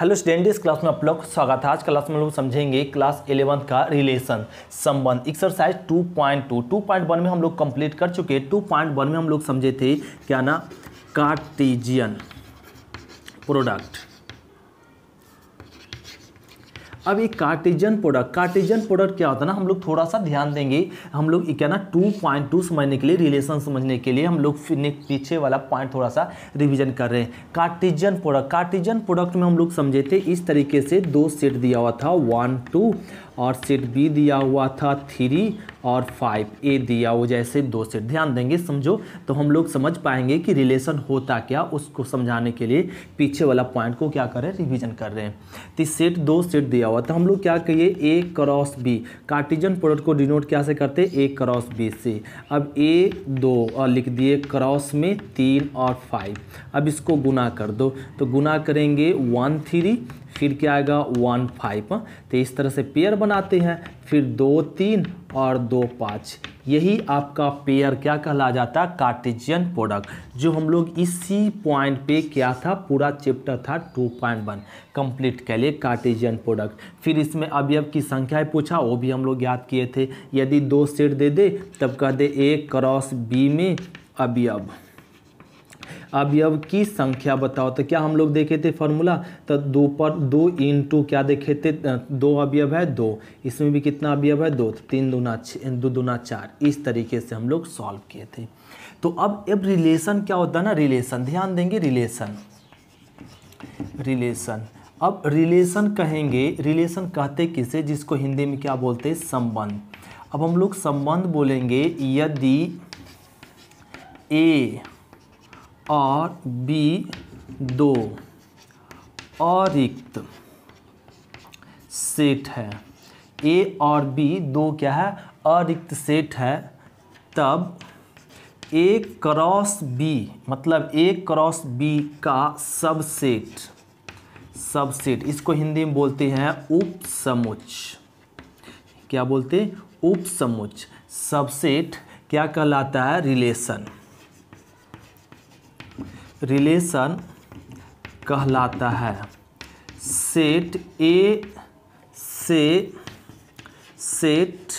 Hello student इस class में आप लोग स्वागत है। आज क्लास में हम लोग समझेंगे क्लास 11 का रिलेशन संबंध एक्सरसाइज 2.2 2.1 में हम लोग कंप्लीट कर चुके 2.1 में हम लोग समझे थे, क्या ना कार्टेजियन प्रोडक्ट अब ये कार्टेजन प्रोडक्ट कार्टेजन प्रोडक्ट क्या होता है ना, हम लोग थोड़ा सा ध्यान देंगे। हम लोग क्या ना 2.2 समझने के लिए रिलेशन समझने के लिए हम लोग पीछे वाला पॉइंट थोड़ा सा रिविजन कर रहे हैं। कार्टिजन प्रोडक्ट कार्टिजन प्रोडक्ट में हम लोग समझे थे, इस तरीके से दो सेट दिया हुआ था। वन टू और सेट बी दिया हुआ था थ्री और फाइव। ए दिया हुआ जैसे दो सेट ध्यान देंगे समझो तो हम लोग समझ पाएँगे कि रिलेशन होता क्या, उसको समझाने के लिए पीछे वाला पॉइंट को क्या कर रिविजन कर रहे हैं। तो सेट दो सेट दिया हुआ तो हम लोग क्या कहिए A cross B. Cartesian product को डिनोट क्या से करते? ए क्रॉस बी से। अब ए दो, और लिख दिए क्रॉस में तीन और फाइव। अब इसको गुना कर दो। तो गुना करेंगे वन थ्री फिर क्या आएगा? One five. तो इस तरह से पेयर बनाते हैं। फिर दो तीन और दो पाँच। यही आपका पेयर क्या कहला जाता है? कार्टेजियन प्रोडक्ट जो हम लोग इसी पॉइंट पे क्या था? पूरा चैप्टर था 2.1 कंप्लीट के लिए कार्टेजियन प्रोडक्ट फिर इसमें अवयव की संख्या पूछा, वो भी हम लोग याद किए थे। यदि दो सेट दे दे, तब कह दे ए क्रॉस बी में अवयव अवयव की संख्या बताओ? तो क्या हम लोग देखे थे फॉर्मूला तो दो पर दो इंटू क्या देखे थे? दो अवयव है दो। इसमें भी कितना अवयव है? दो। तो तीन दूना दो दूना चार। इस तरीके से हम लोग सॉल्व किए थे। तो अब अब रिलेशन क्या होता है ना? रिलेशन ध्यान देंगे रिलेशन रिलेशन अब रिलेशन कहेंगे रिलेशन कहते किसे? जिसको हिंदी में क्या बोलते हैं? संबंध। अब हम लोग संबंध बोलेंगे, यदि ए और बी दो। अरिक्त सेट है। ए और बी दो क्या है? अरिक्त सेट है। तब ए क्रॉस बी मतलब ए क्रॉस बी का सबसेट सबसेट इसको हिंदी में बोलते हैं उप समुच क्या बोलते हैं? उप समुच सबसेट क्या कहलाता है? रिलेशन। रिलेशन कहलाता है। सेट ए से सेट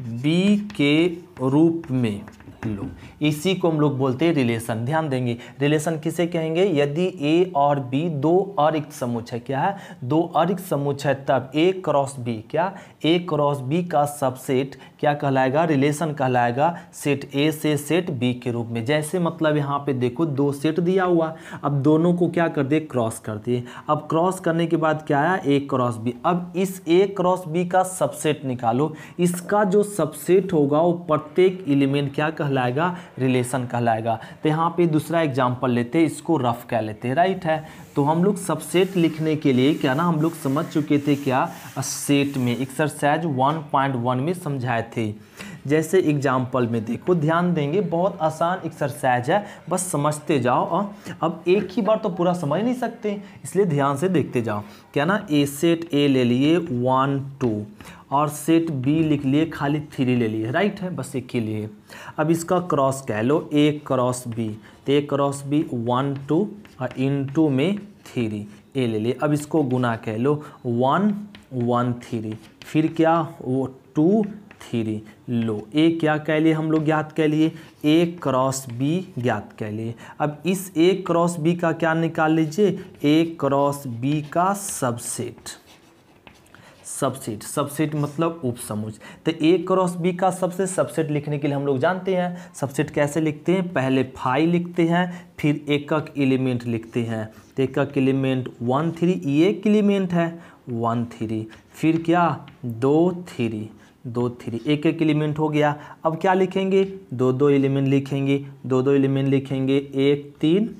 बी के रूप में। लो इसी को हम लोग बोलते हैं रिलेशन ध्यान देंगे रिलेशन किसे कहेंगे? यदि ए और बी दो अरिक्त समुच है, क्या है? दो अरिक्त समुच है, तब ए क्रॉस बी क्या? ए क्रॉस बी का सबसेट क्या कहलाएगा? रिलेशन कहलाएगा सेट ए से सेट बी के रूप में। जैसे मतलब यहाँ पे देखो, दो सेट दिया हुआ। अब दोनों को क्या कर दिए? क्रॉस कर दिए। अब क्रॉस करने के बाद क्या आया? ए क्रॉस बी अब इस ए क्रॉस बी का सबसेट निकालो। इसका जो सबसेट होगा, वो प्रत्येक एलिमेंट क्या कहलाएगा रिलेशन कहलाएगा। तो यहाँ पे दूसरा एग्ज़ाम्पल लेते हैं, इसको रफ कह लेते हैं राइट है? तो हम लोग सबसेट लिखने के लिए, क्या ना, हम लोग समझ चुके थे क्या? सेट में एक्सरसाइज 1.1 में समझाए थे। जैसे एग्ज़ाम्पल में देखो, ध्यान देंगे, बहुत आसान एक्सरसाइज है, बस समझते जाओ अब एक ही बार तो पूरा समझ नहीं सकते, इसलिए ध्यान से देखते जाओ। क्या ना ए सेट ए ले लिए वन टू और सेट बी लिख लिए, खाली थ्री ले लिए राइट है? बस एक ही लिए। अब इसका क्रॉस कह लो ए क्रॉस बी तो A cross B one two और इन टू में थ्री ए ले लिए। अब इसको गुना कह लो वन वन थ्री फिर क्या? वो टू थ्री लो। ए क्या कह लिए हम लोग ज्ञात कह लिए? ए क्रॉस बी ज्ञात कह लिए। अब इस ए क्रॉस बी का क्या निकाल लीजिए? ए क्रॉस बी का सबसेट सबसेट सबसेट मतलब उपसमुच। तो ए क्रॉस बी का सबसे सबसेट लिखने के लिए हम लोग जानते हैं सबसेट कैसे लिखते हैं? पहले फाई लिखते हैं, फिर एकक एलिमेंट लिखते हैं। तो एकक एलिमेंट वन थ्री ये एक एलिमेंट है वन थ्री फिर क्या? दो थ्री दो थ्री एक एक एलिमेंट हो गया। अब क्या लिखेंगे? दो दो एलिमेंट लिखेंगे। दो दो एलिमेंट लिखेंगे। एक, तीन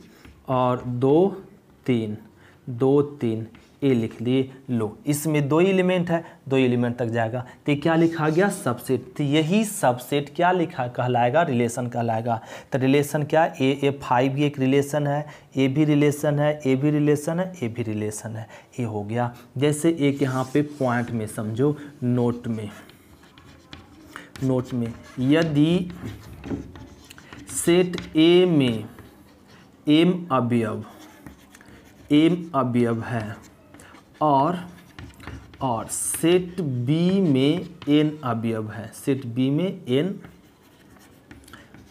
और दो, तीन। दो, तीन। ए लिख लिए लो। इसमें दो एलिमेंट है, दो एलिमेंट तक जाएगा। तो क्या लिखा गया? सबसेट तो यही सबसेट क्या लिखा, कहलाएगा? रिलेशन कहलाएगा। तो रिलेशन क्या? ए ए फाइव एक रिलेशन है। ए भी रिलेशन है ए भी रिलेशन है ए भी रिलेशन है। ये हो गया। जैसे एक यहाँ पे पॉइंट में समझो नोट में। नोट में। यदि सेट ए में एम अवयव एम अवयव है। और और सेट बी में एन अवयव है। सेट बी में एन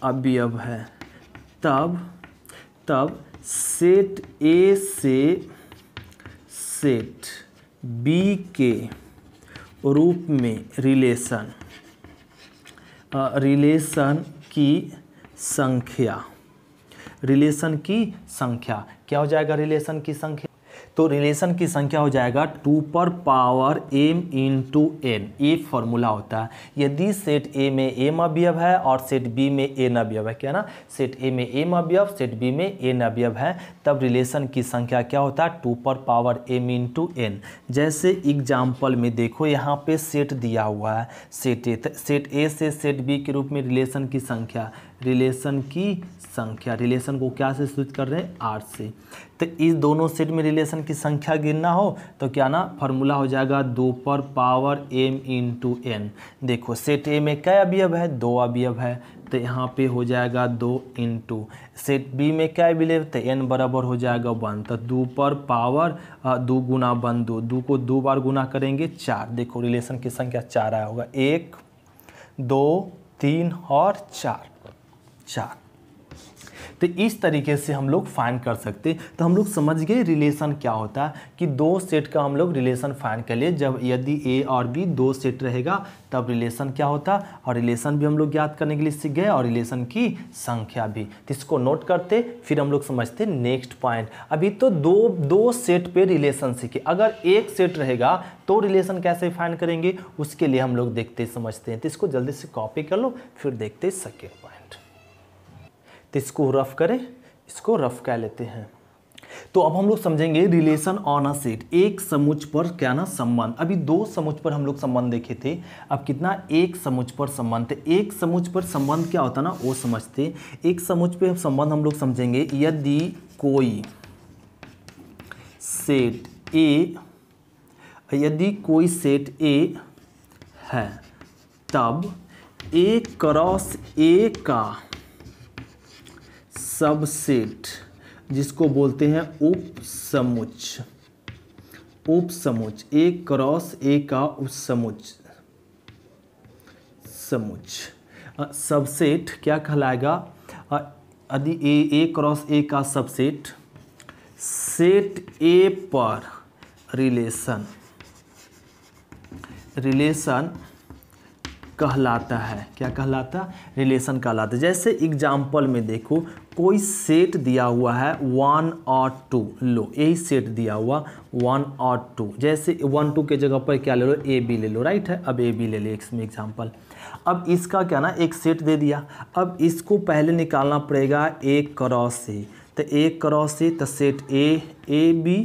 अवयव है। तब तब सेट ए से सेट बी के रूप में रिलेशन रिलेशन की संख्या रिलेशन की संख्या। क्या हो जाएगा रिलेशन की संख्या? तो रिलेशन की संख्या हो जाएगा टू पर power M into N ये फॉर्मूला होता है। यदि सेट ए में एम अवयव है और सेट बी में एन अवयव है, क्या ना? सेट ए में एम अवयव सेट बी में एन अवयव है। तब रिलेशन की संख्या क्या होता है? टू पर power M into N जैसे एग्ज़ाम्पल में देखो, यहाँ पे सेट दिया हुआ है। सेट ए सेट ए से सेट बी के रूप में रिलेशन की संख्या। रिलेशन की संख्या। रिलेशन को क्या से सूचित कर रहे हैं? आर से। तो इस दोनों सेट में रिलेशन की संख्या गिनना हो तो क्या ना फॉर्मूला हो जाएगा दो पर power M into N देखो सेट ए में क्या अवयव है? दो अवयव है तो यहाँ पे हो जाएगा दो इन टू सेट बी में क्या अवयव? तो एन बराबर हो जाएगा वन तो दो पर पावर दो गुना वन दो। दो को दो बार गुना करेंगे, चार। देखो रिलेशन की संख्या चार आया होगा। एक, दो, तीन और चार। चार। तो इस तरीके से हम लोग फाइन कर सकते तो हम लोग समझ गए रिलेशन क्या होता है कि दो सेट का हम लोग रिलेशन फाइन कर लिए। जब यदि ए और बी दो सेट रहेगा, तब रिलेशन क्या होता? और रिलेशन भी हम लोग याद करने के लिए सीख गए और रिलेशन की संख्या भी। तो इसको नोट करते, फिर हम लोग समझते नेक्स्ट पॉइंट अभी तो दो दो सेट पे रिलेशन सीखे। अगर एक सेट रहेगा तो रिलेशन कैसे फाइंड करेंगे? उसके लिए हम लोग देखते, समझते हैं। तो इसको जल्दी से कॉपी कर लो, फिर देखते सेकेंड पॉइंट तो इसको रफ करें, इसको रफ कह लेते हैं। तो अब हम लोग समझेंगे रिलेशन ऑन अ सेट एक समुच पर क्या ना संबंध। अभी दो समुच पर हम लोग संबंध देखे थे। अब कितना एक समुच पर संबंध? थे एक समुच पर संबंध क्या होता ना, वो समझते। एक समुच पर संबंध हम लोग समझेंगे, यदि कोई सेट ए यदि कोई सेट ए है, तब ए क्रॉस ए का सबसेट, जिसको बोलते हैं उप समुच उप समुच ए क्रॉस ए का उप समुच समुच सबसेट क्या कहलाएगा? यदि ए ए क्रॉस ए का सबसेट, सेट ए पर रिलेशन रिलेशन कहलाता है। क्या कहलाता? रिलेशन कहलाता है। जैसे एग्ज़ाम्पल में देखो कोई सेट दिया हुआ है वन और टू लो, यही सेट दिया हुआ वन और टू जैसे वन टू के जगह पर क्या ले लो? ए बी ले लो राइट है? अब ए बी ले लो इसमें एग्ज़ाम्पल अब इसका क्या ना, एक सेट दे दिया। अब इसको पहले निकालना पड़ेगा ए क्रॉस से तो ए क्रॉस से तो set A A B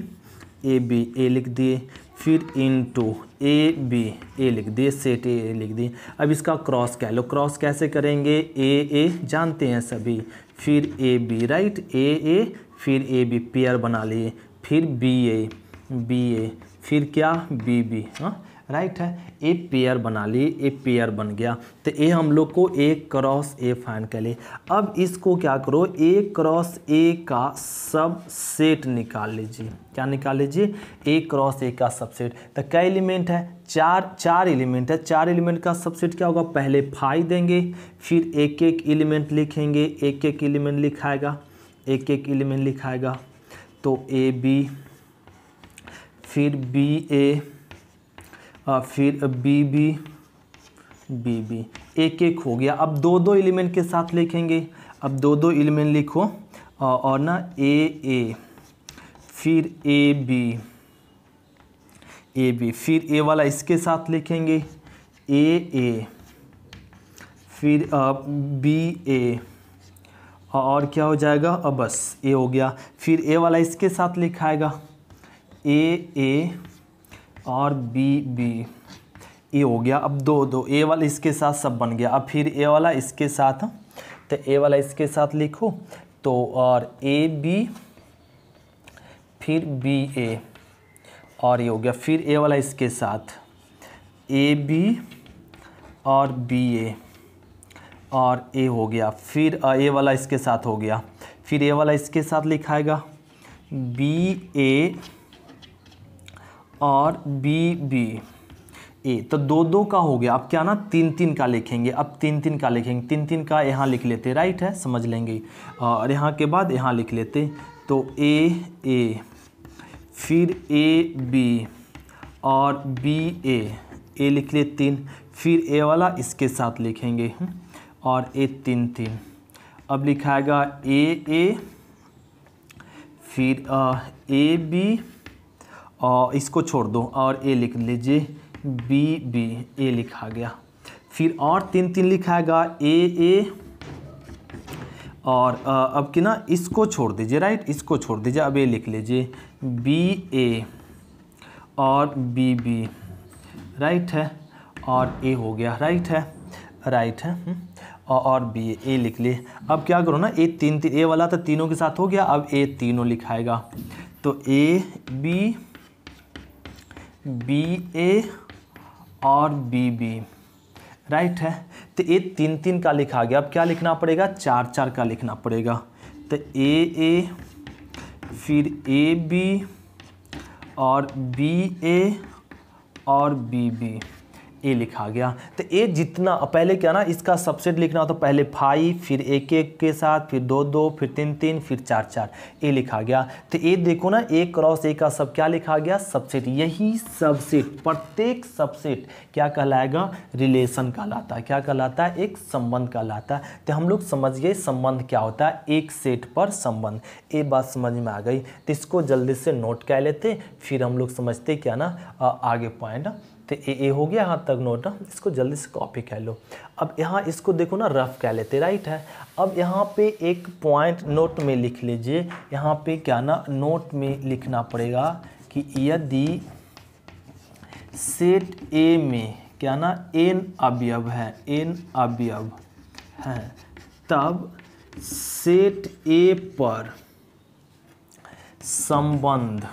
A B A लिख दिए। फिर इन टू ए बी ए लिख दिए सेट ए लिख दिए। अब इसका क्रॉस क्या लो। क्रॉस कैसे करेंगे? ए ए जानते हैं सभी। फिर ए बी राइट ए ए फिर ए बी पेयर बना लिए। फिर बी ए बी ए फिर क्या? बी बी हाँ? राइट है? ए पेयर बना लिए ए पेयर बन गया। तो ए हम लोग को ए क्रॉस ए फाइन कर लिए अब इसको क्या करो? ए क्रॉस ए का सब सेट निकाल लीजिए। क्या निकाल लीजिए? ए क्रॉस ए का सबसेट तो क्या एलिमेंट है? चार चार एलिमेंट है। चार एलिमेंट का सबसेट क्या होगा? पहले फाइव देंगे, फिर एक एक एलिमेंट लिखेंगे। एक एक एलिमेंट लिखाएगा। एक एक एलिमेंट लिखाएगा। तो ए बी फिर बी ए फिर बी बी बी बी। एक एक हो गया। अब दो दो एलिमेंट के साथ लिखेंगे। अब दो दो एलिमेंट लिखो। और ना ए ए। फिर ए, बी। A, B. फिर ए वाला इसके साथ लिखेंगे। ए ए। फिर बी, ए। और क्या हो जाएगा? अब बस, ए हो गया। फिर ए वाला इसके साथ लिखाएगा। ए ए। और बी बी। ए हो गया, अब दो दो। ए वाला इसके साथ सब बन गया। अब फिर ए वाला इसके साथ तो ए वाला इसके साथ लिखो तो और ए, बी, फिर बी, ए। और ये हो गया, फिर ए वाला इसके साथ। ए, बी और बी, ए। और ए हो गया, फिर ए वाला इसके साथ हो गया। फिर ए वाला इसके साथ लिखाएगा, बी, ए और बी बी ए तो दो दो का हो गया। अब क्या ना, तीन तीन का लिखेंगे। अब तीन तीन का लिखेंगे। तीन तीन का यहाँ लिख लेते राइट है? समझ लेंगे। और यहाँ के बाद यहाँ लिख लेते। तो ए ए फिर ए बी और बी ए ए लिख ले तीन। फिर ए वाला इसके साथ लिखेंगे। और ए तीन तीन। अब लिखाएगा ए ए फिर ए बी और इसको छोड़ दो और ए लिख लीजिए बी बी ए लिखा गया। फिर और तीन तीन लिखाएगा ए ए और अब कि ना इसको छोड़ दीजिए राइट इसको छोड़ दीजिए अब ए लिख लीजिए। बी ए और बी बी राइट है? और ए हो गया राइट है? राइट है हम्म, और बी ए लिख लिए। अब क्या करो ना ए तीन तीन ए वाला तो तीनों के साथ हो गया अब ए तीनों लिखाएगा। तो ए बी बी ए और बी बी। राइट है? तो ये तीन तीन का लिखा गया। अब क्या लिखना पड़ेगा? चार चार का लिखना पड़ेगा। तो ए ए, फिर ए बी और बी ए और बी बी। ए लिखा गया। तो ए जितना, पहले क्या ना, इसका सबसेट लिखना हो तो पहले फाइव, फिर एक एक के साथ, फिर दो दो, फिर तीन तीन, फिर चार चार। ए लिखा गया। तो ए देखो ना ए क्रॉस ए का सब क्या लिखा गया? सबसेट यही सबसेट प्रत्येक सबसेट क्या कहलाएगा? रिलेशन कहलाता है। क्या कहलाता है? एक संबंध कहलाता है। तो हम लोग समझ गए संबंध क्या होता है। एक सेट पर संबंध। ये बात समझ में आ गई। तो इसको जल्दी से नोट कर लेते फिर हम लोग समझते क्या ना आगे पॉइंट तो ए ए हो गया यहाँ तक नोट, इसको जल्दी से कॉपी कर लो। अब यहाँ इसको देखो ना रफ कह लेते राइट है? अब यहाँ पे एक पॉइंट नोट में लिख लीजिए। यहाँ पे क्या ना नोट में लिखना पड़ेगा कि यदि सेट ए में क्या ना एन अवयव है एन अवयव है, तब सेट ए पर संबंध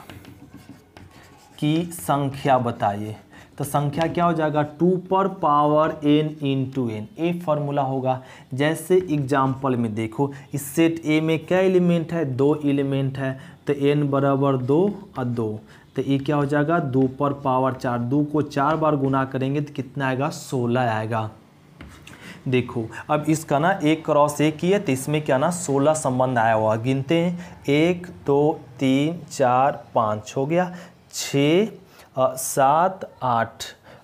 की संख्या बताइए। तो संख्या क्या हो जाएगा? टू पर power n into n a formula होगा। जैसे एग्ज़ाम्पल में देखो, इस सेट ए में क्या एलिमेंट है? दो एलिमेंट है। तो एन बराबर दो और दो। तो ये क्या हो जाएगा? दो पर पावर चार। दो को चार बार गुना करेंगे तो कितना आएगा? सोलह आएगा। देखो, अब इसका ना एक क्रॉस एक है तो इसमें क्या ना सोलह संबंध आया हुआ गिनते हैं। एक, दो, तीन, चार, पाँच हो गया। छः सात आठ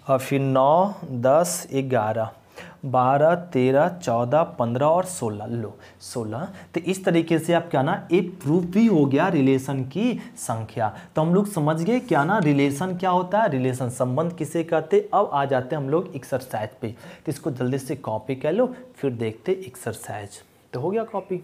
और फिर नौ, दस, ग्यारह, बारह, तेरह, चौदह, पंद्रह और सोलह। लो, सोलह। तो इस तरीके से आप क्या ना, एक प्रूफ भी हो गया रिलेशन की संख्या। तो हम लोग समझ गए क्या ना रिलेशन क्या होता है? रिलेशन संबंध किसे कहते? अब आ जाते हैं हम लोग एक्सरसाइज पे। तो इसको जल्दी से कॉपी कर लो, फिर देखते एक्सरसाइज तो हो गया कॉपी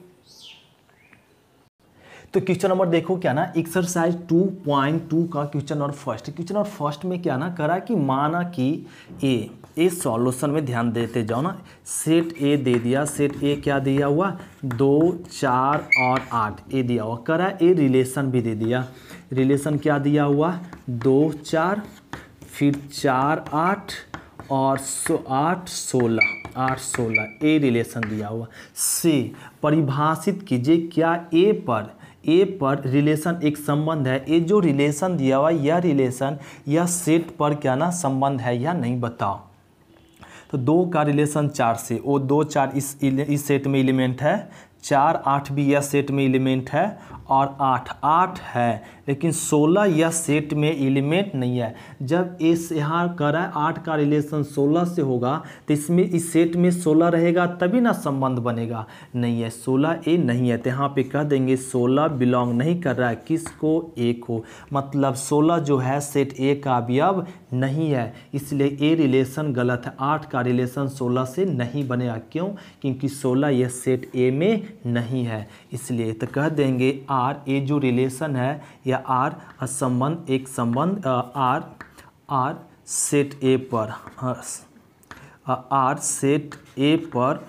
तो क्वेश्चन नंबर देखो क्या ना एक्सरसाइज 2.2 का question number first question number first में क्या ना, करा कि माना कि ए ए सॉल्यूशन में ध्यान देते जाओ ना। सेट ए दे दिया सेट ए क्या दिया हुआ? दो, चार और आठ। ए दिया हुआ। करा ए रिलेशन भी दे दिया। रिलेशन क्या दिया हुआ? दो, चार, फिर चार, आठ और सो, आठ, सोलह। आठ, सोलह। ए रिलेशन दिया हुआ। से परिभाषित कीजिए क्या ए पर ए पर रिलेशन एक संबंध है। ये जो रिलेशन दिया हुआ यह रिलेशन यह सेट पर क्या ना संबंध है या नहीं बताओ। तो दो का रिलेशन चार से वो दो चार इस इस सेट में एलिमेंट है। चार आठ भी यह सेट में एलिमेंट है और आठ आठ है, लेकिन सोलह यह सेट में एलिमेंट नहीं है। जब इस यहाँ कर रहा है आठ का रिलेशन सोलह से होगा तो इसमें इस सेट में सोलह रहेगा, तभी ना संबंध बनेगा। नहीं है, सोलह ए नहीं है तो यहाँ पे कह देंगे सोलह बिलोंग नहीं कर रहा है, किसको? ए को। मतलब सोलह जो है सेट ए का अवयव नहीं है। इसलिए ए रिलेशन गलत है। आठ का रिलेशन सोलह से नहीं बनेगा। क्यों? क्योंकि सोलह यह सेट ए में नहीं है। इसलिए तो कह देंगे आर, ए जो रिलेशन है, या आर संबंध एक संबंध आर आर सेट ए पर आर सेट ए पर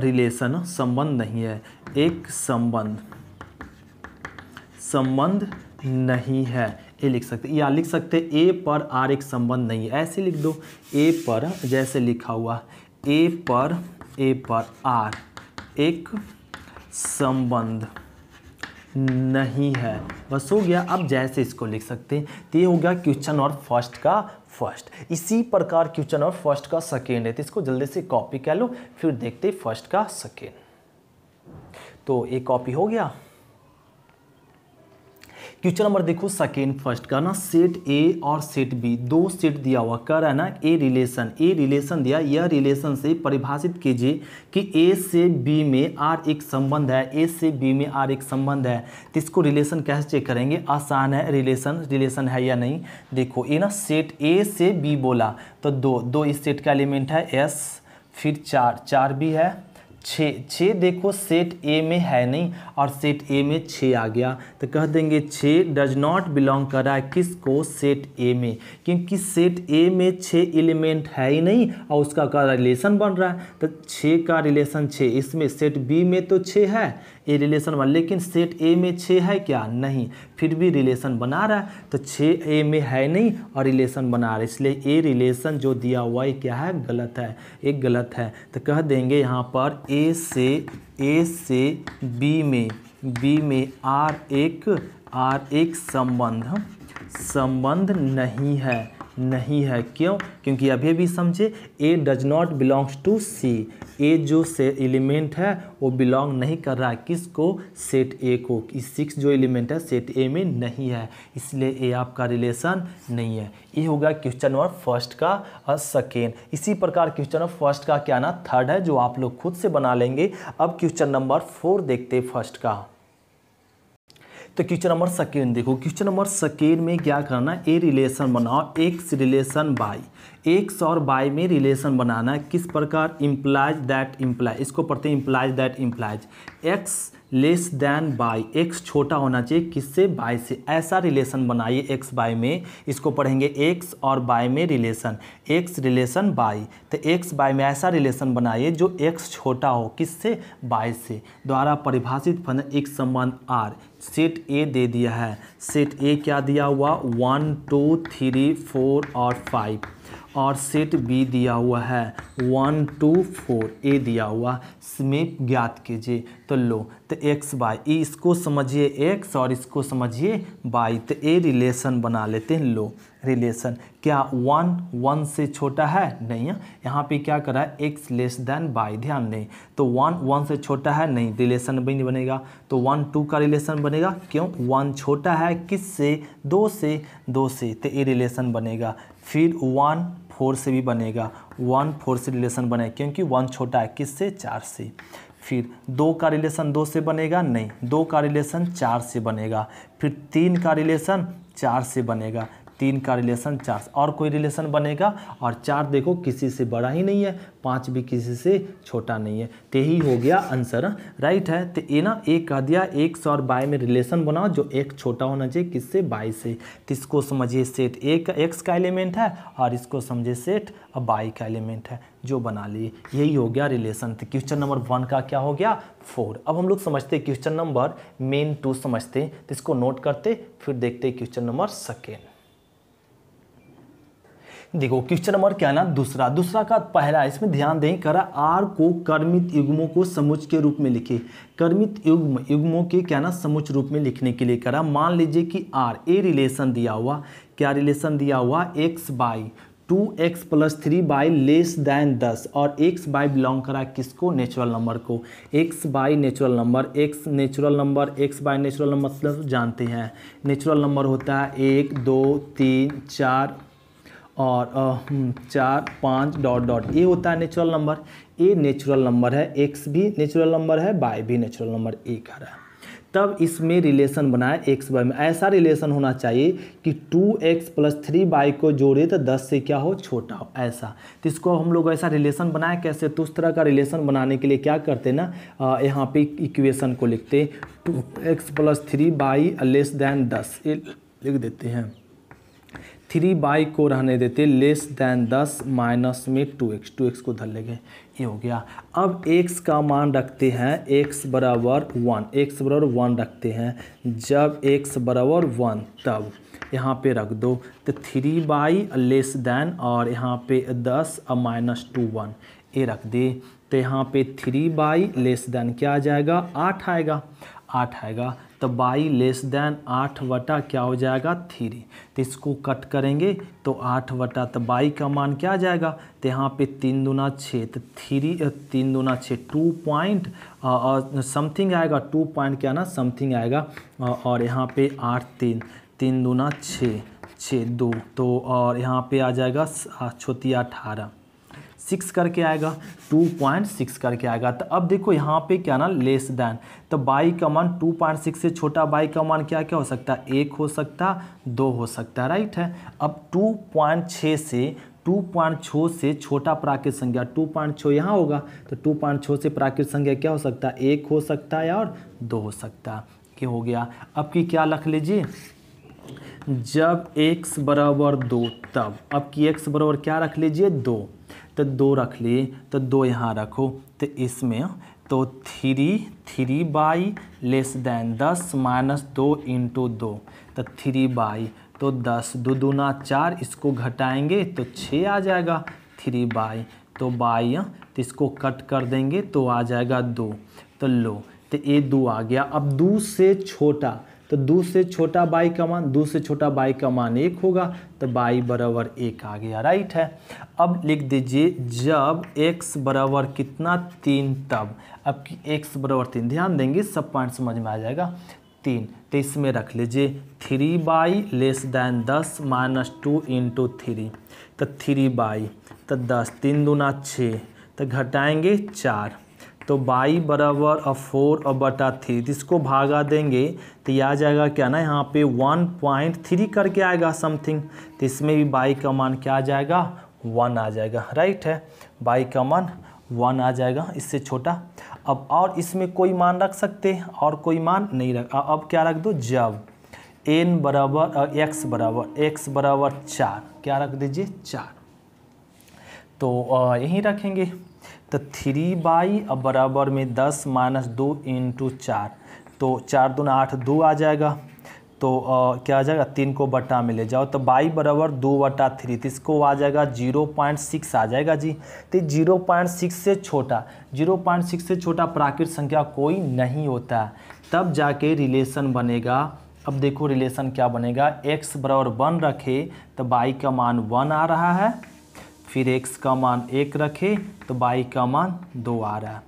रिलेशन संबंध नहीं है। एक संबंध संबंध नहीं है। ये लिख सकते या लिख सकते ए पर आर एक संबंध नहीं है। ऐसे लिख दो, ए पर, जैसे लिखा हुआ, ए पर ए पर आर एक संबंध नहीं है। बस हो गया, अब जैसे इसको लिख सकते हैं। तो ये हो गया क्वेश्चन और फ़र्स्ट का फ़र्स्ट। इसी प्रकार क्वेश्चन और फ़र्स्ट का सेकेंड है। तो इसको जल्दी से कॉपी कर लो, फिर देखते फ़र्स्ट का सेकेंड। तो ये कॉपी हो गया। क्वेश्चन नंबर देखो सेकेंड फ़र्स्ट का ना सेट ए और सेट बी दो सेट दिया हुआ कर है ना ए रिलेशन ए रिलेशन दिया, यह रिलेशन से परिभाषित कीजिए कि ए से बी में आर एक संबंध है ए से बी में आर एक संबंध है तो इसको रिलेशन कैसे चेक करेंगे? आसान है रिलेशन रिलेशन है या नहीं? देखो, ये ना सेट ए से बी बोला तो दो दो इस सेट का एलिमेंट है एस फिर चार चार भी है छः छः देखो सेट ए में है नहीं और सेट ए में छ आ गया। तो कह देंगे छः डज नॉट बिलोंग कर रहा है किसको? सेट ए में। क्योंकि सेट ए में छः एलिमेंट है ही नहीं और उसका का रिलेशन बन रहा है। तो छः का रिलेशन छः। इसमें सेट बी में तो छः है ए रिलेशन बना लेकिन सेट ए में छः है क्या? नहीं। फिर भी रिलेशन बना रहा है तो छः ए में है नहीं और रिलेशन बना रहा है। इसलिए ए रिलेशन जो दिया हुआ है, क्या है? गलत है। एक गलत है। तो कह देंगे यहाँ पर ए से ए से बी में बी में आर एक आर एक संबंध संबंध नहीं है। नहीं है। क्यों? क्योंकि अभी भी समझे A does not belongs to C A जो से एलिमेंट है, वो बिलोंग नहीं कर रहा है। किसको? सेट ए को। इस सिक्स जो एलिमेंट है सेट ए में नहीं है। इसलिए ए आपका रिलेशन नहीं है। ये होगा क्वेश्चन नंबर फ़र्स्ट का और सेकेंड इसी प्रकार क्वेश्चन नंबर फ़र्स्ट का क्या ना? थर्ड है, जो आप लोग खुद से बना लेंगे। अब क्वेश्चन नंबर फोर देखते फ़र्स्ट का। तो क्वेश्चन नंबर सेकेंड देखो, क्वेश्चन नंबर सेकेंड में क्या करना ए रिलेशन बनाओ एक्स रिलेशन बाई एक्स और बाई में रिलेशन बनाना किस प्रकार? इम्प्लाइज दैट इम्प्लाइज इसको पढ़ते हैं implies that implies x less than y x छोटा होना चाहिए। किससे? बाई से। ऐसा रिलेशन बनाइए एक्स बाई में। इसको पढ़ेंगे एक्स और बाई में रिलेशन। X relation y. तो एक्स बाई में ऐसा रिलेशन बनाइए जो एक्स छोटा हो। किससे? बाई से। द्वारा परिभाषित फन एक संबंध आर। सेट ए दे दिया है। सेट ए क्या दिया हुआ? वन, टू, थ्री, फोर और फाइव। और सेट बी दिया हुआ है। वन, टू, फोर, ए दिया हुआ। इसमें ज्ञात कीजिए। तो लो तो एक्स बाई इसको समझिए एक्स और इसको समझिए बाई तो ए रिलेशन बना लेते हैं। लो रिलेशन क्या वन वन से छोटा है? नहीं है। यहाँ पे क्या करा है? एक्स लेस देन बाई ध्यान दें। तो वन वन से छोटा है? नहीं। रिलेशन भी नहीं बनेगा। तो वन टू का रिलेशन बनेगा। क्यों? वन छोटा है किस से दो से। दो से। तो ये रिलेशन बनेगा। फिर वन फोर से भी बनेगा। वन फोर से रिलेशन बनेगा क्योंकि वन छोटा है किस से चार से। फिर दो का रिलेशन दो से बनेगा? नहीं। दो का रिलेशन चार से बनेगा। फिर तीन का रिलेशन चार से बनेगा। तीन का रिलेशन चार, और कोई रिलेशन बनेगा, और चार देखो किसी से बड़ा ही नहीं है, पाँच भी किसी से छोटा नहीं है। तो यही हो गया आंसर राइट है? तो ये ना एक कह दिया, एक और बाई में रिलेशन बनाओ जो एक छोटा होना चाहिए किससे? बाई से। तो इसको समझिए सेट एक एक्स का एलिमेंट है, और इसको समझिए सेट बाई का एलिमेंट है, जो बना लिए। यही हो गया रिलेशन तो क्वेश्चन नंबर वन का क्या हो गया? फोर अब हम लोग समझते क्वेश्चन नंबर मेन टू समझते तो इसको नोट करते, फिर देखते क्वेश्चन नंबर सेकेंड देखो, क्वेश्चन नंबर क्या ना? दूसरा। दूसरा का पहला, इसमें ध्यान दें करा आर को कर्मित युग्मों को समुच के रूप में लिखे। कर्मित युग्म, युग्मों के क्या ना समुच रूप में लिखने के लिए करा मान लीजिए कि आर, ए रिलेशन दिया हुआ। क्या रिलेशन दिया हुआ? X y two, x plus three y less than दस। और एक्स बाई बिलोंग करा किसको? नेचुरल नंबर को। X y natural number, x natural number, x y natural number मतलब जानते हैं। नेचुरल नंबर होता है एक, दो, तीन, चार और हम्म, चार पाँच डॉट डॉट। ए होता है natural number a natural number है एक्स भी नेचुरल नंबर है बाई भी नेचुरल नंबर ए का रहा है। तब इसमें रिलेशन बनाए एक्स बाई में। ऐसा रिलेशन होना चाहिए कि two x plus three y को जोड़े तो दस से क्या हो छोटा हो ऐसा। तो इसको हम लोग ऐसा रिलेशन बनाए कैसे? तो उस तरह का रिलेशन बनाने के लिए क्या करते ना यहाँ पे इक्वेशन को लिखते two x plus three y less than दस। ये लिख देते हैं। थ्री बाई को रहने देते लेस देन दस माइनस में टू एक्स टू एक्स को धर लेंगे। ये हो गया। अब एक्स का मान रखते हैं एक्स बराबर वन एक्स बराबर वन रखते हैं। जब एक्स बराबर वन तब यहाँ पे रख दो। तो थ्री बाई लेस देन और यहाँ पे दस और माइनस टू वन ये रख दे। तो यहाँ पे थ्री बाई लेस देन क्या आ जाएगा? आठ आएगा। आठ आएगा। तो बाई लेस देन आठ वटा क्या हो जाएगा? थ्री तो इसको कट करेंगे तो आठ वटा तो बाई का मान क्या आ जाएगा? तो यहाँ पे तीन दूना छः तो थ्री तीन दूना छः टू पॉइंट समथिंग आएगा टू पॉइंट क्या ना? समथिंग आएगा और यहाँ पे आठ, तीन तीन दूना छः छः, दो तो और यहाँ पे आ जाएगा छोतिया अठारह। सिक्स करके आएगा टू पॉइंट सिक्स करके आएगा। तो अब देखो यहाँ पे क्या ना लेस दैन तो बाई का मान टू पॉइंट सिक्स से छोटा बाई का मान क्या क्या हो सकता है? एक हो सकता, दो हो सकता है राइट है? अब टू पॉइंट छः से टू पॉइंट छः से छोटा प्राकृत संज्ञा टू पॉइंट छः यहाँ होगा। तो टू पॉइंट छः से प्राकृत संज्ञा क्या हो सकता है? एक हो सकता है और दो हो सकता है। ये हो गया। अब की क्या रख लीजिए? जब x बराबर दो, तब। अब की x बराबर क्या रख लीजिए? दो। तो दो रख लिए तो दो यहाँ रखो। तो इसमें तो three three y less than दस माइनस दो इंटू दो। तो थ्री बाई तो दस दो दूना चार, इसको घटाएँगे तो छः आ जाएगा। थ्री बाई तो बाई तो इसको कट कर देंगे तो आ जाएगा दो। तो लो तो ये दो आ गया। अब दो से छोटा तो दो से छोटा बाई का मान, दो से छोटा बाई का मान एक होगा तो बाई बराबर एक आ गया राइट है। अब लिख दीजिए, जब x बराबर कितना? तीन तब। अब कि x बराबर तीन, ध्यान देंगे, सब पॉइंट समझ में आ जाएगा। तीन तो इसमें रख लीजिए, थ्री बाई लेस दैन दस माइनस टू इंटू थ्री। तो थ्री बाई तो दस, तीन दूना छः तो घटाएँगे चार। तो बाई बराबर और फोर और बटा थ्री इसको भागा देंगे तो ये आ जाएगा क्या ना, यहाँ पे वन पॉइंट थ्री करके आएगा समथिंग तो इसमें भी बाई का मान क्या आ जाएगा, वन आ जाएगा राइट है? बाई का मान वन आ जाएगा, इससे छोटा। अब और इसमें कोई मान रख सकते हैं और कोई मान नहीं रख अब क्या रख दो, जब एन बराबर एक्स बराबर एक्स बराबर चार, क्या रख दीजिए, चार। तो यहीं रखेंगे। तो थ्री बाई अब बराबर में दस माइनस दो इंटू चार। तो चार दूना आठ दो आ जाएगा। तो आ, क्या आ जाएगा? तीन को बटा में ले जाओ। तो बाई बराबर दो बटा थ्री तो इसको आ जाएगा ज़ीरो पॉइंट सिक्स आ जाएगा जी। तो ज़ीरो पॉइंट सिक्स से छोटा ज़ीरो पॉइंट सिक्स से छोटा प्राकृत संख्या कोई नहीं होता। तब जाके रिलेशन बनेगा। अब देखो रिलेशन क्या बनेगा? एक्स बराबर वन रखे तो बाई का मान वन आ रहा है। फिर x का मान एक रखे तो बाई का मान दो आ रहा है।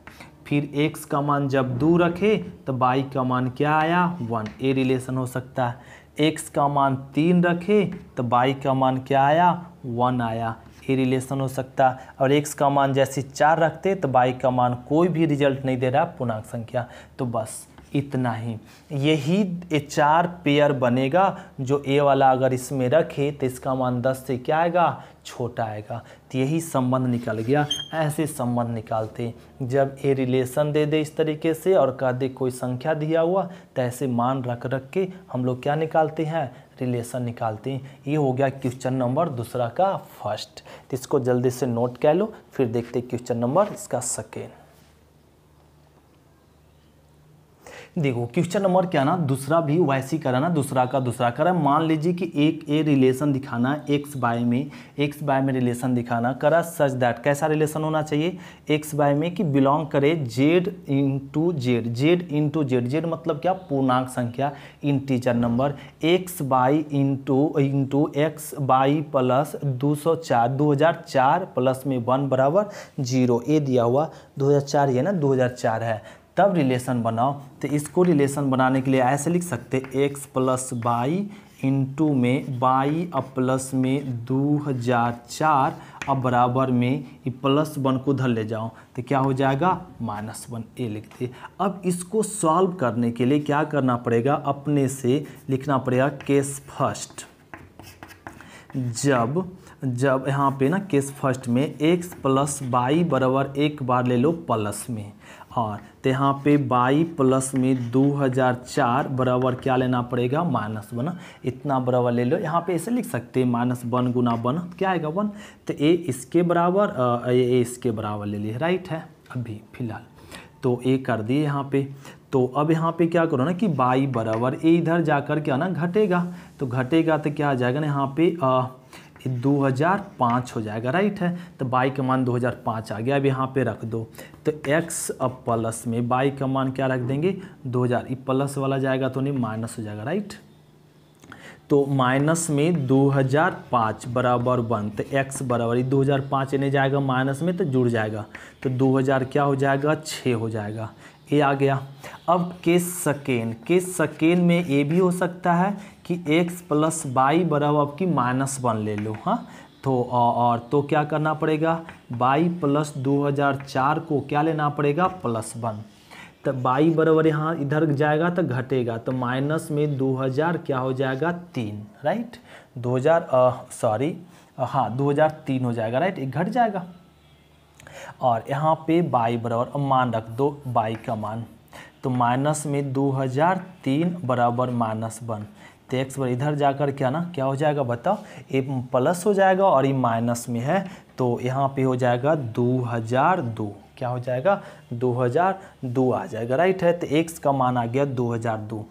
फिर x का मान जब दो रखे तो बाई का मान क्या आया? वन। ए रिलेशन हो सकता है। x का मान तीन रखे तो बाई का मान क्या आया? वन आया। ए रिलेशन हो सकता है। और x का मान जैसे चार रखते तो बाई का मान कोई भी रिज़ल्ट नहीं दे रहा, पूर्णांक संख्या। तो बस। इतना ही। यही चार पेयर बनेगा, जो ए वाला अगर इसमें रखे तो इसका मान दस से क्या आएगा? छोटा आएगा। तो यही संबंध निकल गया। ऐसे संबंध निकालते। जब ए रिलेशन दे दे इस तरीके से और कह दे कोई संख्या दिया हुआ तो ऐसे मान रख रख के हम लोग क्या निकालते हैं? रिलेशन निकालते हैं। ये हो गया क्वेश्चन नंबर दूसरा का फ़र्स्ट तो इसको जल्दी से नोट कर लो, फिर देखते क्वेश्चन नंबर इसका सेकेंड देखो क्वेश्चन नंबर क्या ना, दूसरा भी वैसी करा ना, दूसरा का दूसरा करा। मान लीजिए कि एक ए रिलेशन दिखाना एक्स बाय में एक्स बाय में रिलेशन दिखाना, करा सच दैट कैसा रिलेशन होना चाहिए? एक्स बाय में कि बिलोंग करे Z into Z Z into Z Z मतलब क्या? पूर्णांक संख्या integer number x y into into x y plus दो सौ चार, दो हज़ार चार प्लस में वन बराबर ज़ीरो ए दिया हुआ दो हज़ार चार ये ना, दो हज़ार चार है। तब रिलेशन बनाओ। तो इसको रिलेशन बनाने के लिए ऐसे लिख सकते एक्स प्लस बाई इंटू में बाई अब प्लस में दो हज़ार चार, अब बराबर में प्लस वन को धर ले जाओ। तो क्या हो जाएगा? माइनस वन ए लिखते अब इसको सॉल्व करने के लिए क्या करना पड़ेगा? अपने से लिखना पड़ेगा केस फ़र्स्ट जब जब यहाँ पे ना केस फ़र्स्ट में एक्स प्लस बाई बराबर एक बार ले लो प्लस में। और तो यहाँ पे बाई प्लस में 2004 बराबर क्या लेना पड़ेगा? Minus one. इतना बराबर ले लो। यहाँ पे ऐसे लिख सकते हैं, माइनस वन गुना वन। क्या आएगा वन? तो ए इसके बराबर ए इसके बराबर ले लिए। राइट है? अभी फ़िलहाल। तो ए कर दिए यहाँ पे। तो अब यहाँ पे क्या करो ना कि बाई बराबर ए इधर जाकर क्या ना घटेगा। तो घटेगा तो क्या आ जाएगा ना यहाँ पे ये 2005 हो जाएगा राइट है? तो बाई का मान 2005 आ गया, अब यहाँ पे रख दो। तो x अब प्लस में बाई का मान क्या रख देंगे? 2000 ये प्लस वाला जाएगा तो नहीं माइनस हो जाएगा राइट तो माइनस में 2005 बराबर वन तो x बराबर, ये 2005 इन्हें जाएगा माइनस में तो जुड़ जाएगा। तो 2000 क्या हो जाएगा? छः हो जाएगा। ये आ गया। अब के सकेंड के सकेंड में ये भी हो सकता है कि x प्लस बाई बराबर की माइनस वन ले लो हाँ? तो और तो क्या करना पड़ेगा? बाई प्लस दो हज़ार चार को क्या लेना पड़ेगा? Plus one. तो बाई बराबर यहाँ इधर जाएगा तो घटेगा। तो माइनस में 2000 क्या हो जाएगा? तीन राइट 2000 सॉरी हाँ 2003 हो जाएगा राइट एक घट जाएगा। और यहाँ पे बाई बराबर मान रख दो, बाई का मान। तो माइनस में 2003 बराबर माइनस वन। तो एक्स बार इधर जाकर क्या ना, क्या हो जाएगा बताओ? ये प्लस हो जाएगा और ये माइनस में है तो यहाँ पे हो जाएगा 2002 क्या हो जाएगा? 2002 आ जाएगा राइट है? तो एक्स का मान आ गया 2002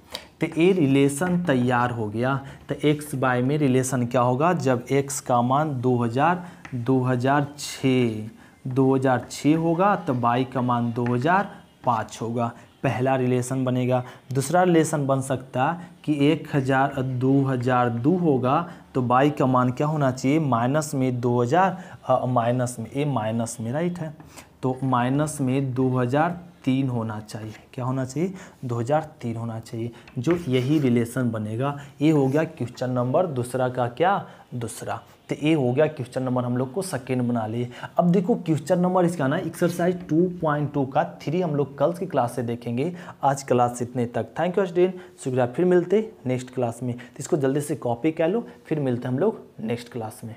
तो ये रिलेशन तैयार हो गया। तो एक्स बाय में रिलेशन क्या होगा? जब एक्स का मान 2000 2006 2006 होगा तो बाई का मान 2005 होगा। पहला रिलेशन बनेगा। दूसरा रिलेशन बन सकता कि एक हज़ार दो हज़ार दो होगा तो बाई का मान क्या होना चाहिए? माइनस में दो हज़ार माइनस में, ए माइनस में, राइट है? तो माइनस में दो हज़ार तीन होना चाहिए। क्या होना चाहिए? 2003 होना चाहिए। जो यही रिलेशन बनेगा ये हो गया क्वेश्चन नंबर दूसरा का क्या? दूसरा। तो ये हो गया क्वेश्चन नंबर हम लोग को सेकेंड बना लिए। अब देखो क्वेश्चन नंबर इसका ना एक्सरसाइज 2.2 का थ्री हम लोग कल की क्लास से देखेंगे। आज क्लास इतने तक। थैंक यू स्टूडेंट शुक्रिया, फिर मिलते नेक्स्ट क्लास में। तो इसको जल्दी से कॉपी कर लो, फिर मिलते हम लोग नेक्स्ट क्लास में।